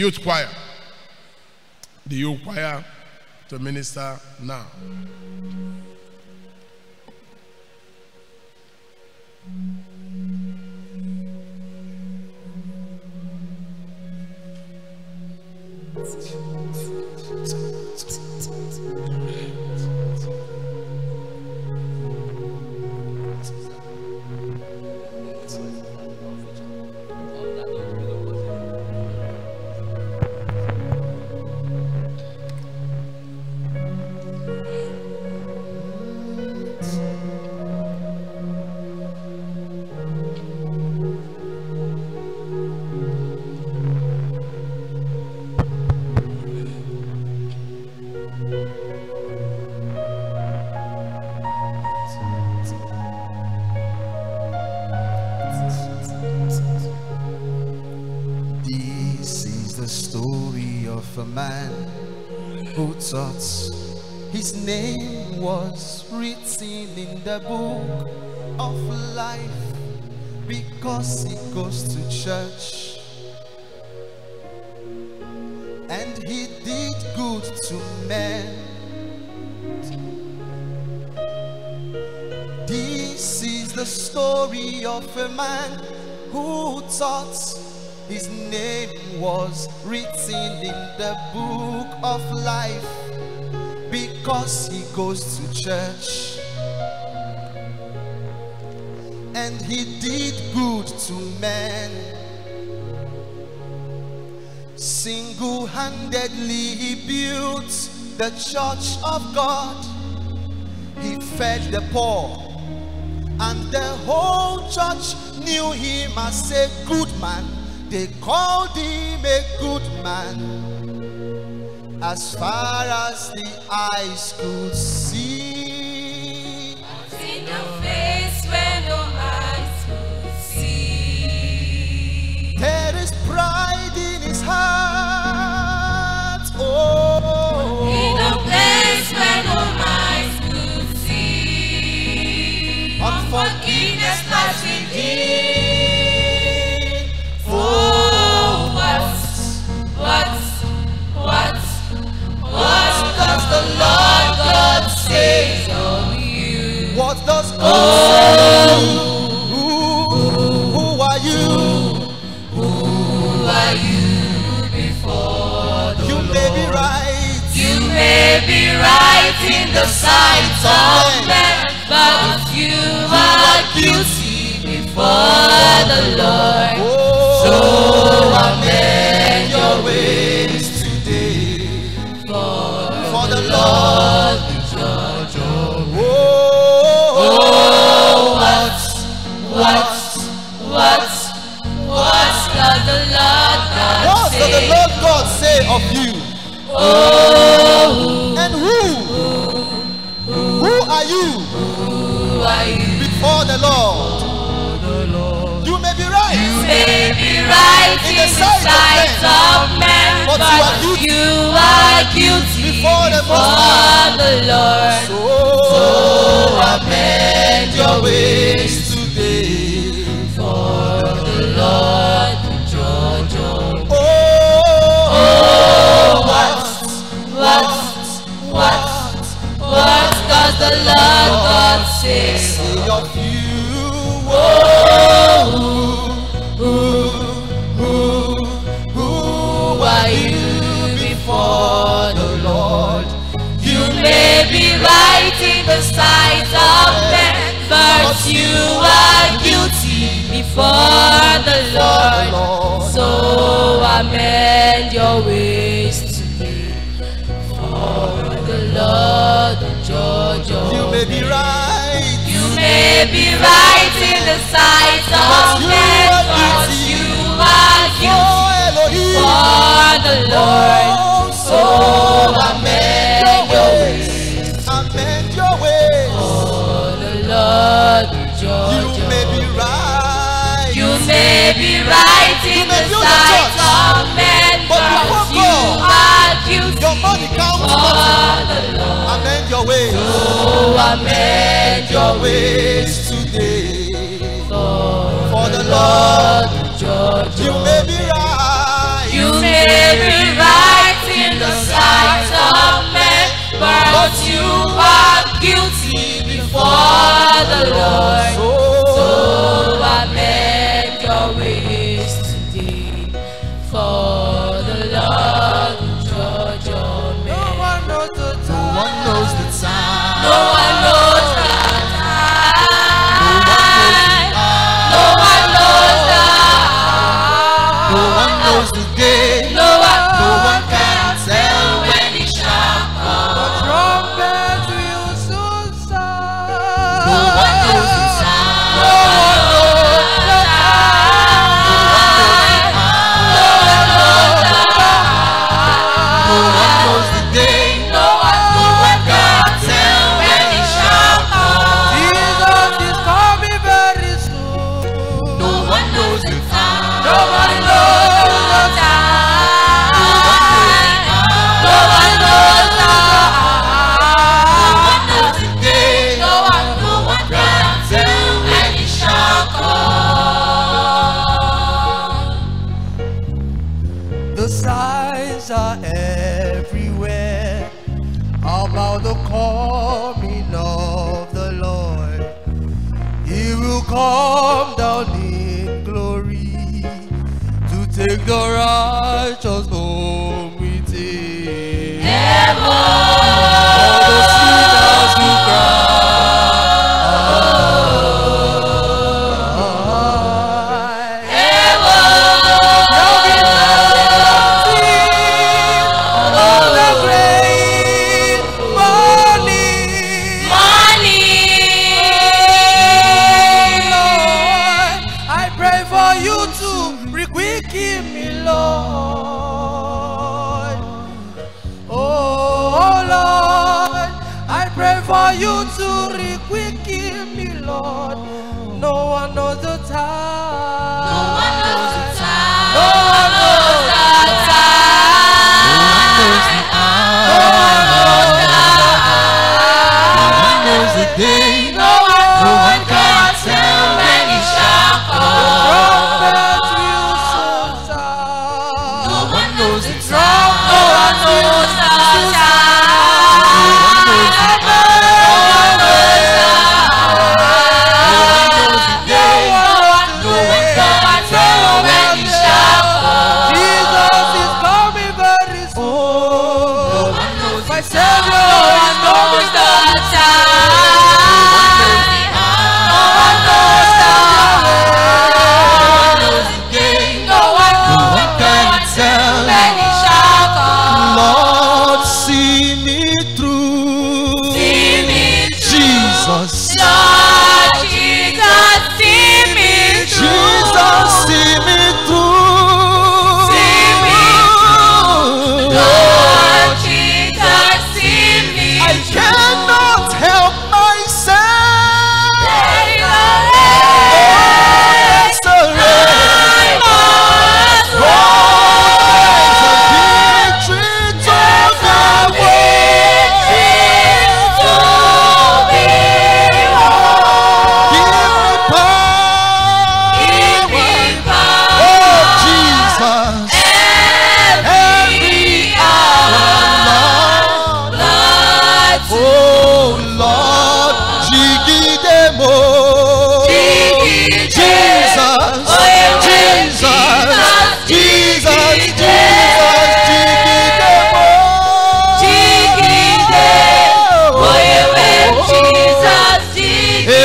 youth choir. The youth choir to minister now. This who his name was written in the book of life because he goes to church. And he did good to men. This is the story of a man who thought his name was written in the book of life because he goes to church and he did good to men. Single handedly he built the church of God. He fed the poor and the whole church knew him as a good man. They called him a good man. As far as the eyes could see, Lord God say of you? what does God oh. say? Who, who are you? Who are you before the You may be right. You may be right in the sight of men, but you sight of men, But but you are guilty Before the before the Lord. So amend your ways today. For the Lord judge all. Oh, Oh, what, what, what, what does the Lord God say? The sight of men, but you are guilty before the Lord. So amend your ways today, for the Lord the judge You may be right. You may be right in the sight of men, but you are guilty Elohim. the Lord. Oh, So amend Always today. For, For the Lord, Lord you may be right. You may be right in the sight of men, but you are guilty before the Lord. knows the day. are everywhere about the coming of the Lord. He will come down in glory to take the righteous home. requique me, Lord. Oh, Lord, I pray for you to requique me, Lord. No one knows the time. No one knows the time. No one knows the time. No one knows the time.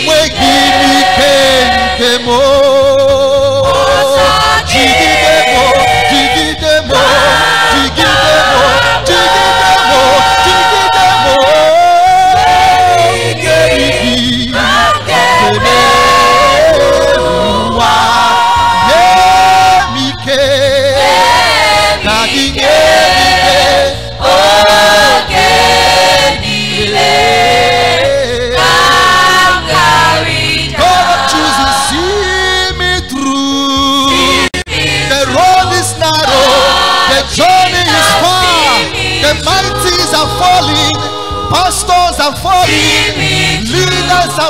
enweghị ike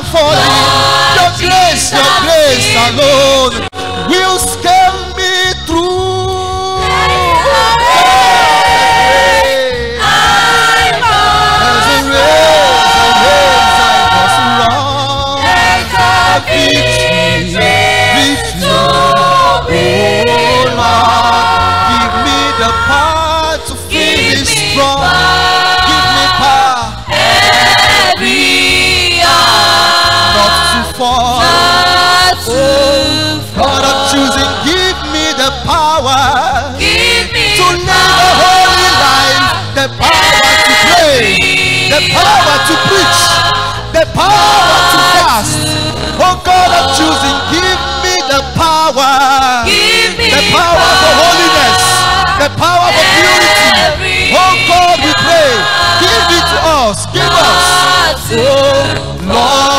for you. Your grace, your grace alone. The power to preach, the power to fast. Oh God of choosing, give me the power, Give me the power for holiness, the power for purity. Oh God, we pray, give it to us, give us. Oh Lord,